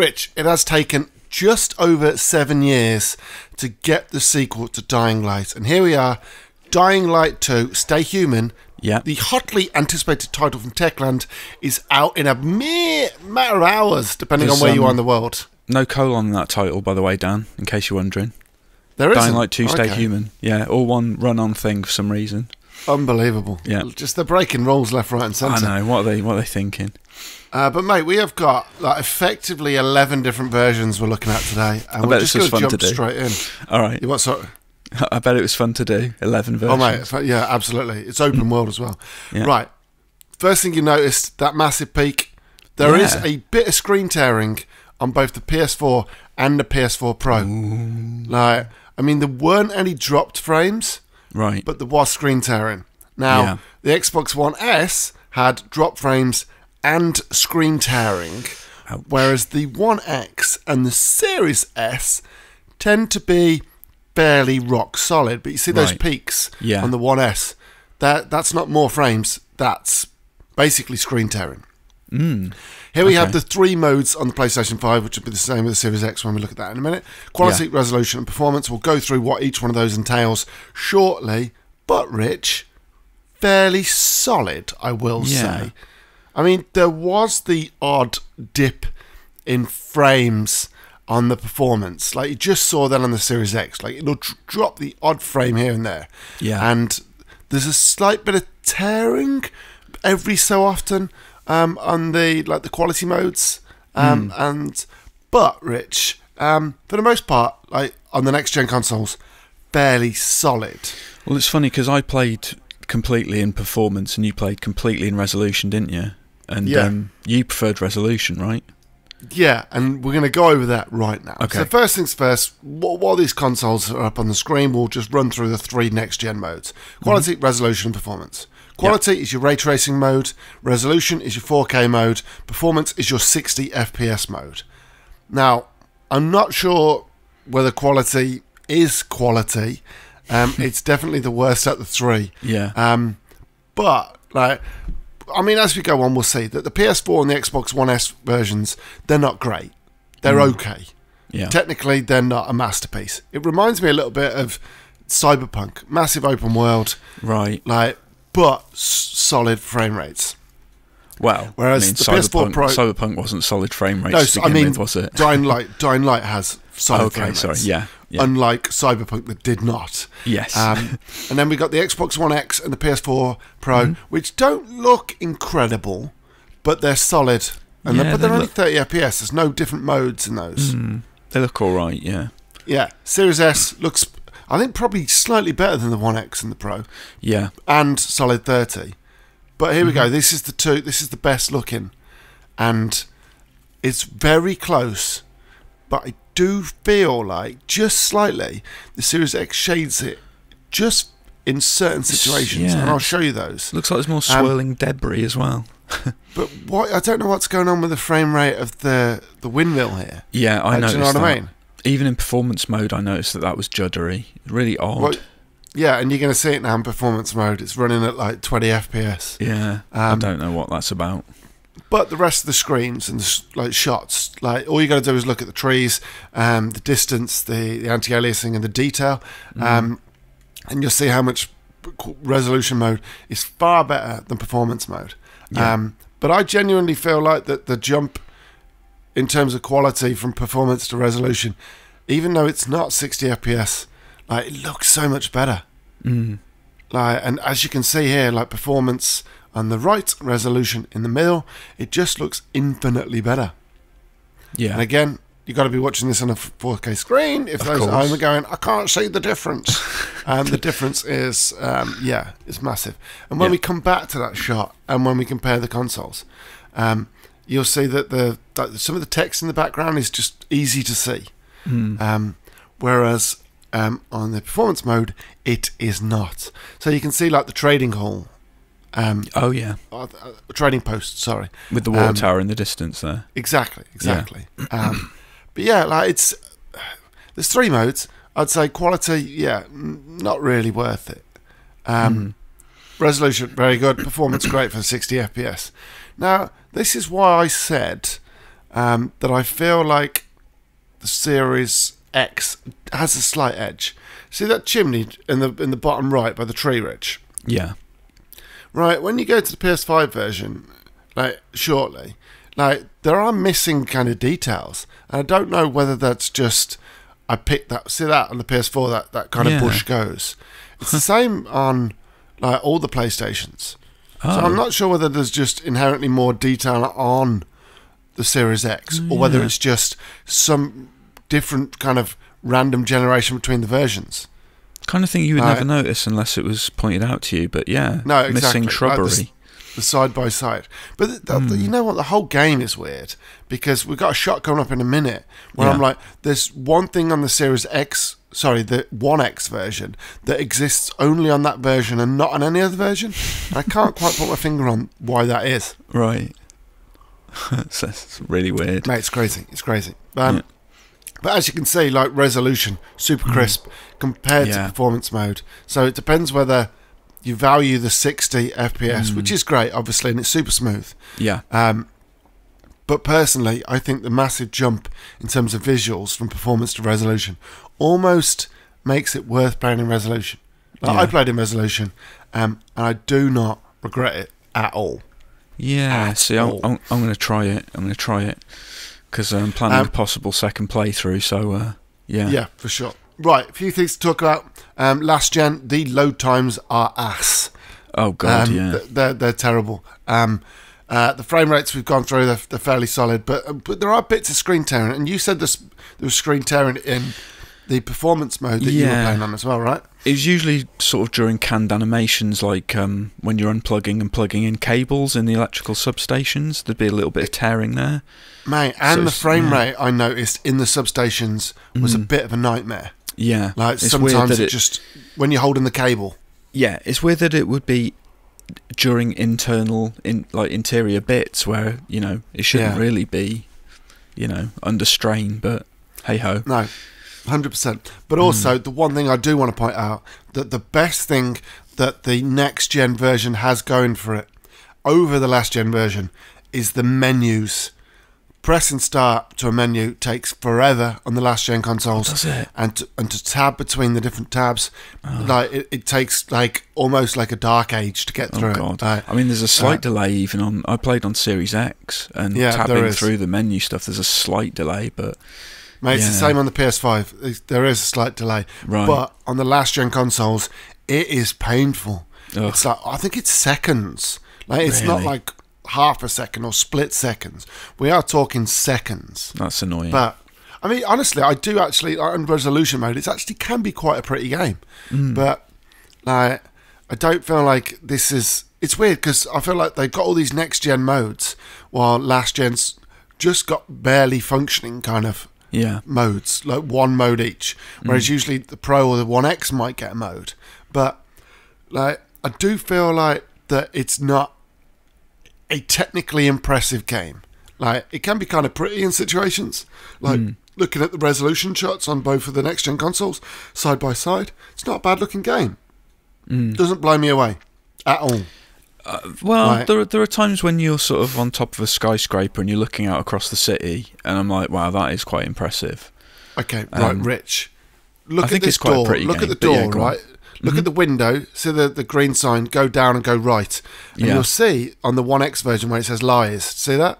Rich, it has taken just over seven years to get the sequel to Dying Light, and here we are. Dying Light 2, Stay Human. Yeah. The hotly anticipated title from Techland is out in a mere matter of hours, depending There's, on where you um, are in the world. No colon in that title, by the way, Dan. In case you're wondering. There Dying? Light 2 Stay Okay. Human. Yeah, all one run-on thing for some reason. Unbelievable. Yeah. Just they're breaking rules left, right, and centre. I know. What are they? What are they thinking? Uh, but mate, we have got like effectively eleven different versions we're looking at today, and I we're bet just going to jump straight in. All right. You what sort? I bet it was fun to do. Eleven versions. Oh mate, yeah, absolutely. It's open world as well. Yeah. Right. First thing you noticed that massive peak. There is Yeah. a bit of screen tearing on both the PS4 and the PS4 Pro. Like, I mean, there weren't any dropped frames, Right. but there was screen tearing. Now, Yeah. the Xbox One S had drop frames and screen tearing, Ouch. whereas the One X and the Series S tend to be barely rock solid. But you see those Right. peaks Yeah. on the One S. That that's not more frames. That's basically screen tearing. Mm. Here we have the three modes on the PlayStation 5, which will be the same with the Series X when we look at that in a minute. Quality, resolution, and performance. We'll go through what each one of those entails shortly, but Rich, fairly solid, I will Yeah. say. I mean, there was the odd dip in frames on the performance. Like, you just saw that on the Series X. Like, it'll dr- drop the odd frame here and there. Yeah. And there's a slight bit of tearing every so often um, on the like the quality modes. Um, Hmm. And but Rich, um, for the most part, like on the next gen consoles, fairly solid. Well, it's funny because I played completely in performance and you played completely in resolution, didn't you? And Yeah. um, you preferred resolution, right? Yeah, and we're going to go over that right now. Okay. So first things first, wh- while these consoles are up on the screen, we'll just run through the three next-gen modes. Quality, resolution, and performance. Quality is your ray tracing mode, resolution is your 4K mode, performance is your 60 FPS mode. Now, I'm not sure whether quality is quality. Um, it's definitely the worst at the three. Yeah. Um, but like, I mean, as we go on, we'll see that the PS4 and the Xbox One S versions they're not great. They're mm. okay. yeah. Technically, they're not a masterpiece. It reminds me a little bit of Cyberpunk, massive open world, right. like, but s- solid frame rates. Well, Whereas I mean, the PS4 Cyberpunk, Pro- Cyberpunk wasn't solid frame rates No, to begin I mean, with, was it? Dying Light, Dying Light has solid okay, frame sorry. Yeah. Yeah. Unlike Cyberpunk that did not. yes. Um, and then we got the Xbox One X and the PS4 Pro, Mm-hmm. which don't look incredible, but they're solid. And they're, but they're they only look- 30 FPS. There's no different modes in those. Mm, they look all right. Yeah. Yeah, Series S looks, I think, probably slightly better than the One X and the Pro, Yeah. and solid 30. But here we go. Mm-hmm. This is the two. This is the best looking, and it's very close. But I do feel like just slightly the Series X shades it, just in certain situations, and. I'll show you those. Looks like there's more Um, swirling debris as well. But what I don't know what's going on with the frame rate of the the windmill here. Yeah, I Uh, noticed do you know what that. I mean? Even in performance mode, I noticed that that was juddery. Really odd. Well, yeah, and you're going to see it now in performance mode. It's running at like 20 FPS. yeah. Um, I don't know what that's about. But the rest of the screens and the like shots, like all you got to do is look at the trees, um, the distance, the, the anti-aliasing, and the detail, um, and you'll see how much resolution mode is far better than performance mode. Yeah. Um, but I genuinely feel like that the jump in terms of quality from performance to resolution, even though it's not 60 FPS, like it looks so much better. Mm. Like, and as you can see here, like performance on the right, resolution in the middle, it just looks infinitely better. Yeah. And again, you've got to be watching this on a 4K screen. If Of those at course. home are going, I can't see the difference. and the difference is, um, yeah, it's massive. And when Yeah. we come back to that shot, and when we compare the consoles, um, you'll see that the that some of the text in the background is just easy to see. Mm. Um, whereas um, on the performance mode, it is not. So you can see like the trading hall, um, oh yeah, uh, uh, trading post. Sorry, with the water Um, tower in the distance there. exactly, exactly. um, but yeah, like it's there's three modes. I'd say quality, yeah, not really worth it. Um, Mm. Resolution very good. Performance great for 60 FPS. Now this is why I said um, that I feel like the Series X has a slight edge. See that chimney in the in the bottom right by the tree ridge? Yeah. Right, when you go to the PS5 version, like shortly, like there are missing kind of details. And I don't know whether that's just I picked that see that on the PS4 that, that kind Yeah. of bush goes. It's the same on like all the PlayStations. Oh, So I'm oh. not sure whether there's just inherently more detail on the Series X or oh, whether it's just some different kind of random generation between the versions. Kind of thing you would never notice unless it was pointed out to you. But yeah, No, exactly. missing Like shrubbery. this- the side by side. But th- th- Hmm. you know what? The whole game is weird because we've got a shot coming up in a minute where I'm like, there's one thing on the Series X, sorry, the One X version that exists only on that version and not on any other version. And I can't quite put my finger on why that is. Right. it's really weird. Mate, it's crazy. It's crazy. Um, Yeah. But as you can see, like resolution, super crisp compared to Mm. Performance mode. So it depends whether you value the 60 FPS, Mm. which is great, obviously, and it's super smooth. Yeah. Um, but personally, I think the massive jump in terms of visuals from performance to resolution almost makes it worth playing in resolution. Like, Yeah. I played in resolution, um, and I do not regret it at all. Yeah. At See, I'm. I'm, I'm going to try it. I'm going to try it because I'm planning Um, a possible second playthrough. So uh, yeah. Yeah, for sure. Right, a few things to talk about. Um, last gen, the load times are ass. Oh god. Um, yeah. they're they're terrible. Um, uh, the frame rates we've gone through, they're, they're fairly solid, but uh, but there are bits of screen tearing, and you said this there was screen tearing in the performance mode that you were playing on as well, right? It was usually sort of during canned animations, like um, when you're unplugging and plugging in cables in the electrical substations. There'd be a little bit of tearing there. Mate, and So the frame yeah. rate I noticed in the substations was a Mm. bit of a nightmare. Yeah. Like it's sometimes it it just when you're holding the cable. Yeah, it's weird that it would be during internal, in like interior bits where you know it shouldn't Yeah. really be, you know, under strain. But hey ho. No, hundred percent. But also, the one thing I do want to point out that the best thing that the next gen version has going for it over the last gen version is the menus. Pressing start to a menu takes forever on the last gen consoles, Does it? and to, and to tab between the different tabs, Oh. like it, it takes like almost like a dark age to get Oh through god! it. Uh, I mean, there's a slight uh, delay even on. I played on Series X, and Yeah, tabbing through the menu stuff. There's a slight delay, but Mate, it's the same on the PS5. There is a slight delay, Right. but on the last gen consoles, it is painful. Ugh. It's like I think it's seconds. Like it's not like half a second or split seconds. We are talking seconds. that's annoying. But I mean, honestly, I do actually on resolution mode. It actually can be quite a pretty game, Mm. but like I don't feel like this is. It's weird because I feel like they've got all these next gen modes, while last gen's just got barely functioning kind of yeah, modes, like one mode each. Whereas Mm. usually the Pro or the One X might get a mode. But like I do feel like that it's not a technically impressive game. Like it can be kind of pretty in situations. Like Mm. looking at the resolution shots on both of the next gen consoles side by side, it's not a bad looking game. Mm. Doesn't blow me away at all. Uh, well, Right. there are, there are times when you're sort of on top of a skyscraper and you're looking out across the city, and I'm like, wow, that is quite impressive. Okay, right, Um, Rich. Look I think at this it's quite door. pretty Look game, at the yeah, door, on. right? Look Mhm. at the window. See the, the green sign. Go down and go right, and Yeah. you'll see on the One X version where it says lies. See that?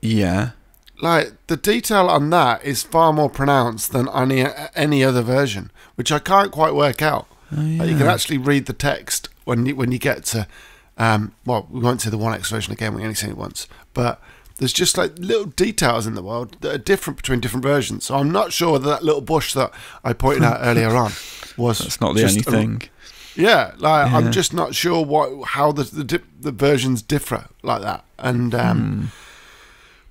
Yeah, Like the detail on that is far more pronounced than any any other version, which I can't quite work out. Oh, Like, you can actually read the text when you, when you get to. Um, well, we won't see the One X version again. We only seen it once, but there's just like little details in the world that are different between different versions. So I'm not sure whether that little bush that I pointed out earlier on was. That's not the only a- thing. yeah, like Yeah. I'm just not sure what how the the, the versions differ like that. And um, Hmm.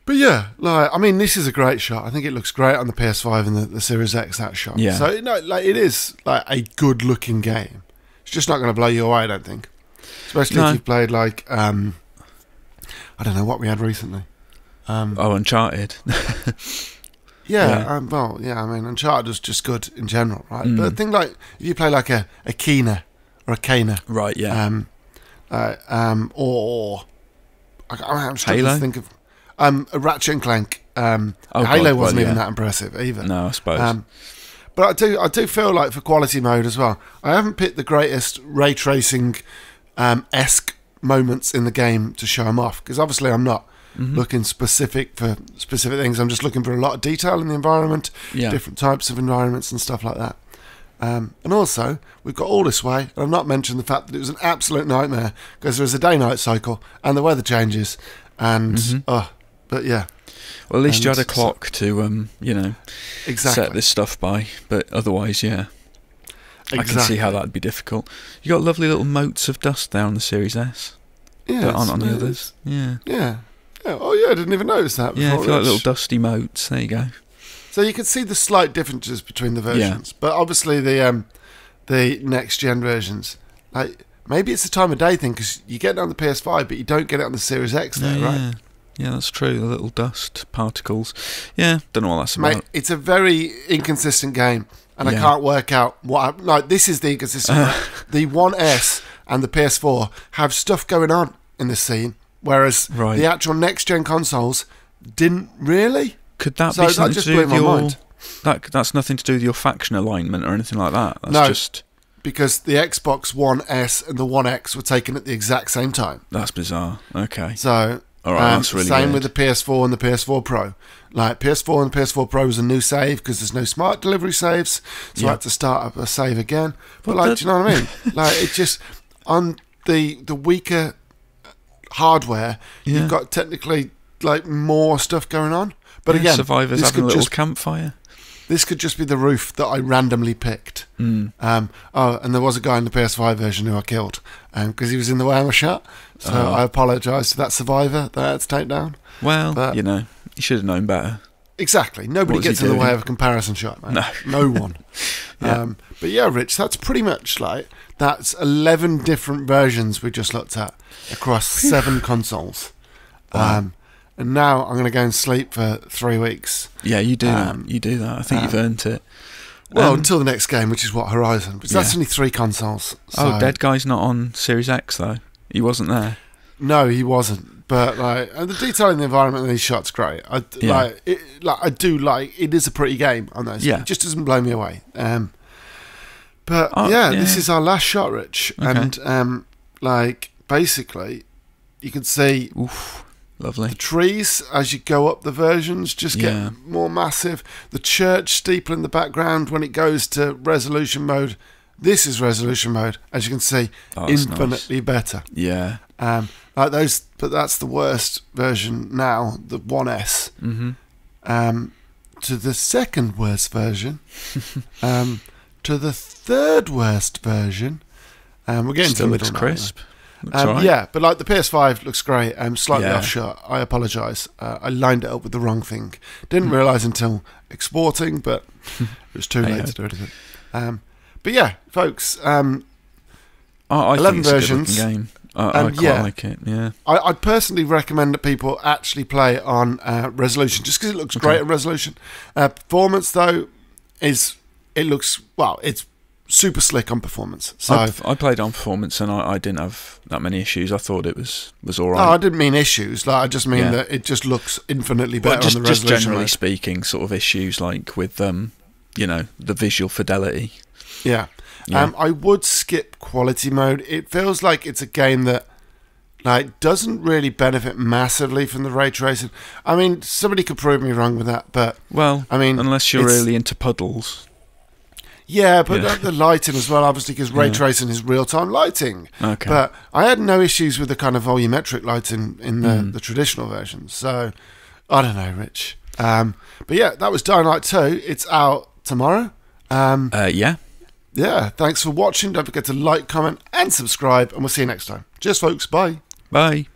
But yeah, like I mean, this is a great shot. I think it looks great on the PS5 and the, the Series X. That shot. Yeah. So no, like it is like a good looking game. It's just not going to blow you away. I don't think. Especially No. if you've played like um, I don't know what we had recently. Um, Oh, Uncharted. yeah, yeah. Um, well, yeah. I mean, Uncharted was just good in general, right? Mm. But a thing like if you play like a a Kena or a Kana, right, yeah. um, uh, um, or I, I'm Halo? to think of um, a Ratchet and Clank. Um, Oh, Halo God, wasn't well, even yeah. that impressive either. No, I suppose. Um, but I do, I do feel like for quality mode as well. I haven't picked the greatest ray tracing um, esque moments in the game to show them off because obviously I'm not Mm-hmm. looking specific for specific things. I'm just looking for a lot of detail in the environment, Yeah. different types of environments and stuff like that. Um, and also, we've got all this way, and I've not mentioned the fact that it was an absolute nightmare because there was a day-night cycle and the weather changes, and Mm-hmm. oh, but yeah, well, at least you had a so- clock to, um, you know, exactly. set this stuff by. But otherwise, yeah, I can see how that'd be difficult. You got lovely little motes of dust there on the Series S, Yeah, but aren't on the others. Yeah. Yeah. yeah. Oh yeah, I didn't even notice that. Yeah, Before, if you like little dusty motes, there you go. So you can see the slight differences between the versions, Yeah. but obviously the um, the next gen versions, like maybe it's the time of day thing because you get it on the PS5, but you don't get it on the Series X, there, right? Yeah. Yeah, that's true. The little dust particles. Yeah, don't know what that's about. Mate, it's a very inconsistent game, and I can't work out what. I, like this is the inconsistent. one. the One S and the PS4 have stuff going on in this scene, whereas Right. the actual next gen consoles didn't really. Could that So be that something just to do with my your? mind. That that's nothing to do with your faction alignment or anything like that. That's No. just Because the Xbox One S and the One X were taken at the exact same time. that's bizarre. Okay. So, All right, um, really same weird. with the PS4 and the PS4 Pro. Like PS4 and the PS4 Pro was a new save because there's no smart delivery saves, so I Yeah. had to start up a save again. But But like, do you know what I mean? like, it just on the the weaker hardware, Yeah. you've got technically like more stuff going on. But Yeah, again, survivors having a little just campfire. This could just be the roof that I randomly picked. Mm. Um, oh, and there was a guy in the PS5 version who I killed because he was in the way of my shot. So Oh. I apologise to that survivor that I had to take down. Well, But- you know, you should have known better. Exactly. Nobody was gets in the way of a comparison shot, mate. No. No one. Yeah. um, but yeah, Rich, that's pretty much like that's eleven different versions we just looked at across seven consoles. Wow. Um, and now I'm going to go and sleep for three weeks. Yeah, you do Um, that. You do that. I think you've um, earned it. Well, Um, until the next game, which is what Horizon. But that's Yeah. only three consoles. oh, Dead Guy's not on Series X though. He wasn't there. No, he wasn't. But like and the detail in the environment in these shots, great. I Yeah. like it. Like I do like it is a pretty game on those. Yeah. it just doesn't blow me away. Um, but Oh, yeah, this is our last shot, Rich, Okay. and um, like basically, you can see Oof, lovely. the trees as you go up the versions just get Yeah. more massive. The church steeple in the background when it goes to resolution mode. This is resolution mode, as you can see, Oh, that's nice. infinitely better. Yeah. Um, like those, but that's the worst version now, the One S. Mm-hmm. Um, to the second worst version, um, to the third worst version. Um, we're getting to Still the looks now, crisp. Looks Um, alright. Yeah, but like the PS5 looks great. Um, slightly Yeah. off shot. I apologise. Uh, I lined it up with the wrong thing. Didn't realise until exporting, but it was too late to do anything. Um, but yeah, folks. Um, I, I 11 think it's a versions. game. I, I Um, quite yeah. like it. Yeah. I, I'd personally recommend that people actually play on uh, resolution, just because it looks great Okay. at resolution. Uh, performance, though, is it looks well. It's super slick on performance. So, I, I played on performance and I, I didn't have that many issues. I thought it was was all no, I didn't mean issues. Like I just mean Yeah. that it just looks infinitely Well, better just, on the just generally speaking, sort of issues like with um, you know, the visual fidelity. Yeah. Yeah. Um, I would skip quality mode. It feels like it's a game that like doesn't really benefit massively from the ray tracing. I mean, somebody could prove me wrong with that, but well, I mean, unless you're really into puddles. Yeah, but Yeah. the- lighting as well, obviously, because ray Yeah. tracing is real time lighting. Okay. But I had no issues with the kind of volumetric lighting in the, Mm. the traditional version. So I don't know, Rich. Um, but yeah, that was Dying Light 2. It's out tomorrow. Um, uh, yeah. yeah, thanks for watching. Don't forget to like, comment, and subscribe, and we'll see you next time. Cheers, folks. Bye. Bye.